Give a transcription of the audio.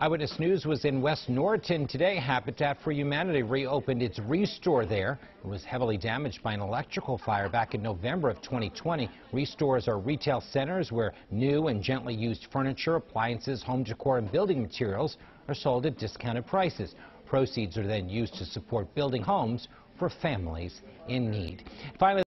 Eyewitness News was in West Norriton today. Habitat for Humanity reopened its ReStore there. It was heavily damaged by an electrical fire back in November of 2020. Restores are retail centers where new and gently used furniture, appliances, home decor, and building materials are sold at discounted prices. Proceeds are then used to support building homes for families in need. Finally,